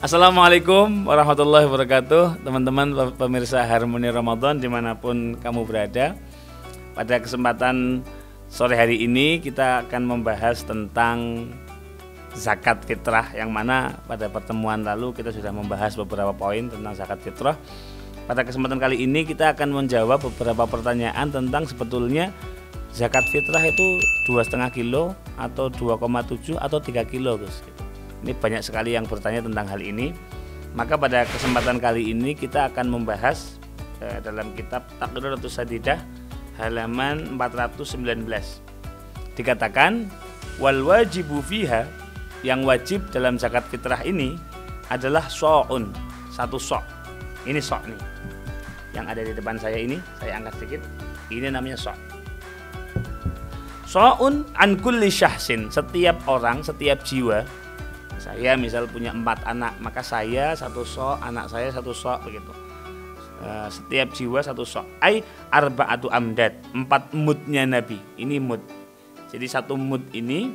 Assalamualaikum warahmatullahi wabarakatuh. Teman-teman pemirsa Harmoni Ramadan di mana pun kamu berada Pada kesempatan sore hari ini kita akan membahas tentang zakat fitrah Yang mana pada pertemuan lalu kita sudah membahas beberapa poin tentang zakat fitrah. Pada kesempatan kali ini kita akan menjawab beberapa pertanyaan tentang sebetulnya zakat fitrah itu dua setengah kilo atau 2,7 atau 3 kilo ini banyak sekali yang bertanya tentang hal ini. Maka pada kesempatan kali ini kita akan membahas eh, dalam kitab Taqriratus Sadidah halaman 419. Dikatakan wal wajibu fiha yang wajib dalam zakat fitrah ini adalah so'un, satu sok. Ini sok nih. Yang ada di depan saya ini, saya angkat sedikit. Ini namanya sok. So'un an kulli syahsin, setiap orang, setiap jiwa saya misal punya empat anak maka saya satu sok anak saya satu sok begitu. Eh, setiap jiwa satu sok. Ai arbaatu amdad empat mudnya nabi. Ini mud. Jadi satu mud ini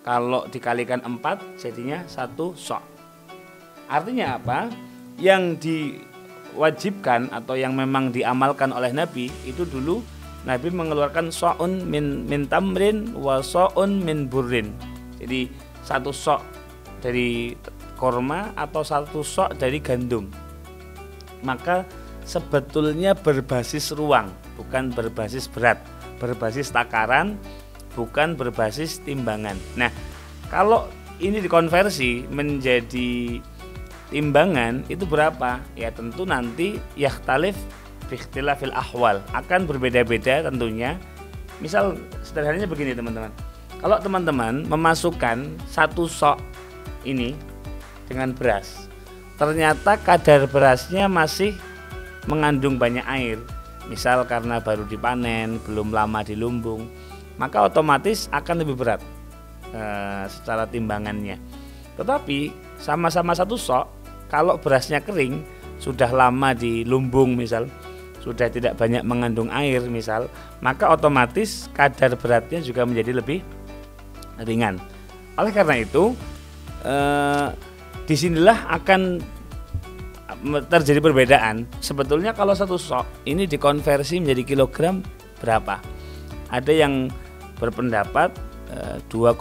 kalau dikalikan empat jadinya satu sok. Artinya apa? Yang diwajibkan atau yang memang diamalkan oleh nabi itu dulu nabi mengeluarkan so'un min min tamrin wa so'un min burrin. Jadi satu sok dari korma atau satu sok dari gandum. Maka sebetulnya berbasis ruang, bukan berbasis berat, berbasis takaran, bukan berbasis timbangan. Nah, kalau ini dikonversi menjadi timbangan itu berapa? Ya tentu nanti yahtalif fil ahwal akan berbeda-beda tentunya. Misal sederhananya begini teman-teman kalau teman-teman memasukkan satu sok ini dengan beras, ternyata kadar berasnya masih mengandung banyak air. Misal karena baru dipanen, belum lama di lumbung, maka otomatis akan lebih berat e, secara timbangannya. Tetapi sama-sama satu sok, kalau berasnya kering, sudah lama di lumbung misal, sudah tidak banyak mengandung air misal, maka otomatis kadar beratnya juga menjadi lebih ringan. Oleh karena itu, eh, di sinilah akan terjadi perbedaan. Sebetulnya kalau satu sok ini dikonversi menjadi kilogram berapa? Ada yang berpendapat eh, 2,5,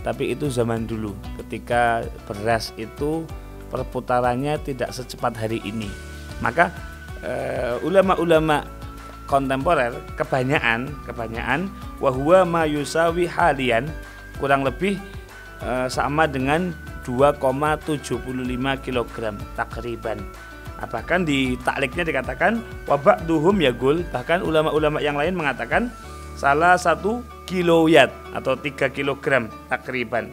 tapi itu zaman dulu ketika beras itu perputarannya tidak secepat hari ini. Maka eh, ulama-ulama kontemporer kebanyakan kebanyakan wahwa mayusawi halian kurang lebih e, sama dengan 2,75 kg takriban. Nah, bahkan di takliknya dikatakan wabak duhum ya gul. Bahkan ulama-ulama yang lain mengatakan salah satu kiloyat atau 3 kg takriban.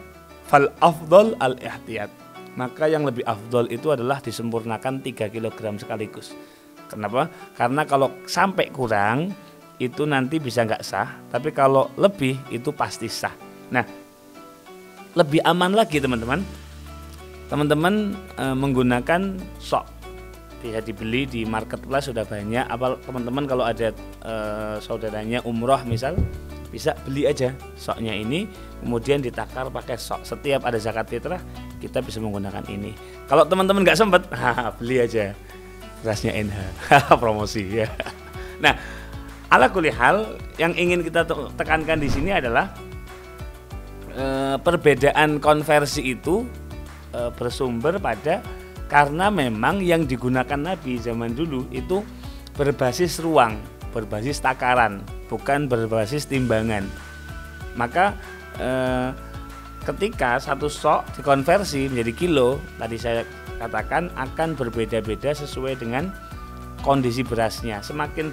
Fal afdol al ihtiyat. Maka yang lebih afdol itu adalah disempurnakan 3 kg sekaligus. Kenapa? Karena kalau sampai kurang itu nanti bisa nggak sah, tapi kalau lebih itu pasti sah. Nah, lebih aman lagi teman-teman. Teman-teman e, menggunakan sok. Bisa dibeli di marketplace sudah banyak. Apa teman-teman kalau ada e, saudaranya umroh misal bisa beli aja soknya ini kemudian ditakar pakai sok. Setiap ada zakat fitrah kita bisa menggunakan ini. Kalau teman-teman nggak sempet beli aja. Rasnya NH promosi ya. Nah ala kulihal yang ingin kita tekankan di sini adalah e, perbedaan konversi itu e, bersumber pada karena memang yang digunakan Nabi zaman dulu itu berbasis ruang, berbasis takaran, bukan berbasis timbangan. Maka e, ketika satu sok dikonversi menjadi kilo, tadi saya katakan akan berbeda-beda sesuai dengan kondisi berasnya. Semakin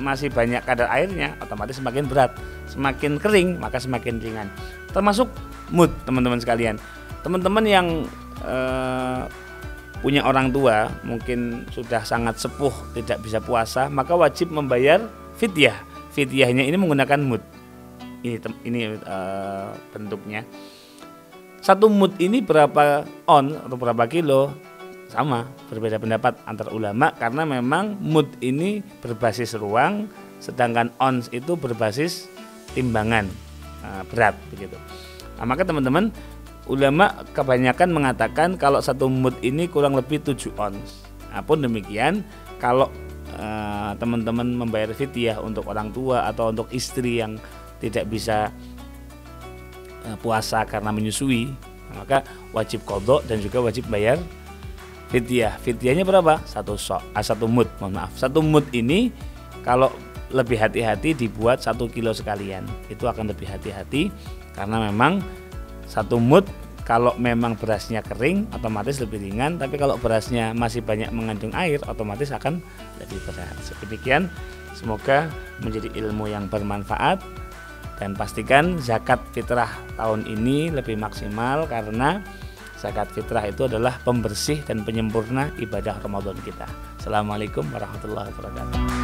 masih banyak kadar airnya, otomatis semakin berat. Semakin kering, maka semakin ringan. Termasuk mood teman-teman sekalian. Teman-teman yang uh, punya orang tua mungkin sudah sangat sepuh tidak bisa puasa maka wajib membayar fidyah. Fidyahnya ini menggunakan mood. Ini ini uh, bentuknya. Satu mood ini berapa on atau berapa kilo sama berbeda pendapat antar ulama karena memang mood ini berbasis ruang sedangkan ons itu berbasis timbangan Eh, berat begitu. Nah, maka teman-teman ulama kebanyakan mengatakan kalau satu mut ini kurang lebih 7 ons. Nah, pun demikian kalau uh, teman-teman membayar fidyah untuk orang tua atau untuk istri yang tidak bisa uh, puasa karena menyusui, maka wajib kodok dan juga wajib bayar fidyah. Fidyahnya berapa? Satu sok, ah, satu mut, mohon maaf. Satu mut ini kalau lebih hati-hati dibuat satu kilo sekalian, itu akan lebih hati-hati karena memang satu mut kalau memang berasnya kering otomatis lebih ringan tapi kalau berasnya masih banyak mengandung air otomatis akan lebih berat demikian semoga menjadi ilmu yang bermanfaat dan pastikan zakat fitrah tahun ini lebih maksimal karena zakat fitrah itu adalah pembersih dan penyempurna ibadah Ramadan kita. Assalamualaikum warahmatullahi wabarakatuh.